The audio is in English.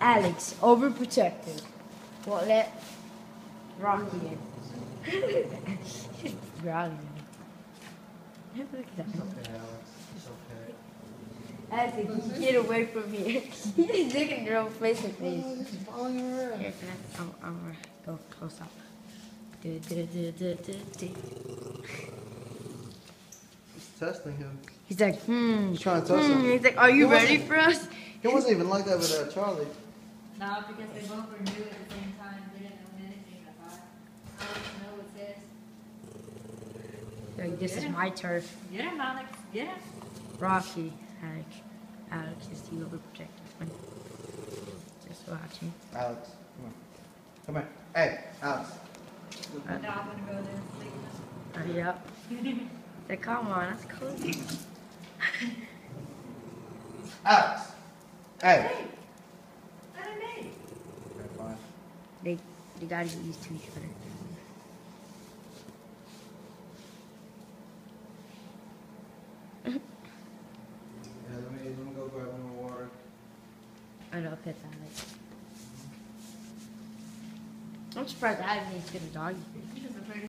Alex, overprotective. Won't let Rocky in. He's growling. Look at that. It's okay, Alex. It's okay. Alex, get away from me. He's looking at your own face like this. He's following you around. Here, can I, I'm, I'm gonna go close up. Do, do, do, do, do, do. He's testing him. He's like, hmm. He's trying to test hmm. him. He's like, are you He ready for us? He wasn't even like that with uh, Charlie. No, because they both were new at the same time. They didn't know anything. I thought. I don't know what it says. Like, this is my turf. Get him, Alex. Get him. Rocky, Alex. Alex is the overprotective one. Just watching. Alex, come on. Come on. Hey, Alex. Uh, No, I'm gonna go there and sleep. Hurry up. Like, come on, that's cool. Alex. Hey. Let him be. Okay, fine. They, they gotta get used to each other. Yeah, let me, let me go grab more water. I know, pet Alex. I'm surprised needs to get a dog. He was afraid